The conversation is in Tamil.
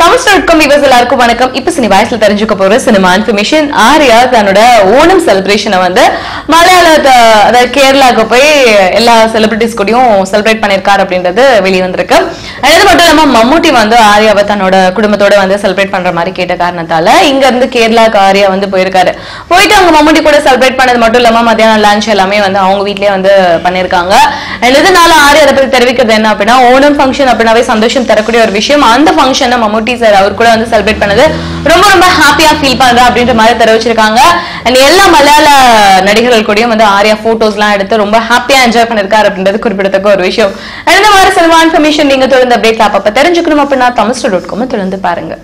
தமிழ் டாட் விவஸ் எல்லாருக்கும் வணக்கம். இப்ப சினி வயசுல தெரிஞ்சுக்க போற சினிமா இன்ஃபர்மேஷன் ஆர்யா தன்னோட ஓணம் செலிப்ரேஷனை வந்து மலையாள அதாவது கேரளாவுக்கு போய் எல்லா செலிபிரிட்டிஸ் கூடயும் செலிப்ரேட் பண்ணியிருக்காரு அப்படின்றது வெளியே வந்திருக்கு அது மட்டும் இல்லாம மம்முட்டி வந்து ஆர்யாவை தன்னோட குடும்பத்தோட வந்து செலிப்ரேட் பண்ற மாதிரி கேட்ட காரணத்தால இங்க இருந்து கேரளாவுக்கு ஆர்யா வந்து போயிருக்காரு. போயிட்டு அவங்க மம்முட்டி கூட செலிப்ரேட் பண்ணது மட்டும் இல்லாம மத்தியானம் லஞ்ச் எல்லாமே வந்து அவங்க வீட்லயே வந்து பண்ணிருக்காங்க. And இதனால ஆர்யா அதை பத்தி தெரிவிக்கிறது என்ன அப்படின்னா ஓணம் ஃபங்க்ஷன் அப்படின்னாவே சந்தோஷம் தரக்கூடிய ஒரு விஷயம். அந்த ஃபங்க்ஷனை மம்முட்டி சார் அவர் கூட வந்து செலிப்ரேட் பண்ணது ரொம்ப ரொம்ப ஹாப்பியா ஃபீல் பண்றேன் அப்படின்ற மாதிரி தெரிவிச்சிருக்காங்க. அண்ட் எல்லா மலையாள நடிகர்கள் கூடயும் வந்து ஆரியா போட்டோஸ் எல்லாம் எடுத்து ரொம்ப ஹாப்பியா என்ஜாய் பண்ணிருக்காரு அப்படின்றது குறிப்பிடத்தக்க ஒரு விஷயம். அண்ட் இந்த மாதிரி சினிமா இன்ஃபர்மேஷன் நீங்க தொடர்ந்து அப்டேட் அப்பப்ப தெரிஞ்சுக்கணும் அப்படின்னா தமிழ் டாட் காம் தொடர்ந்து பாருங்க.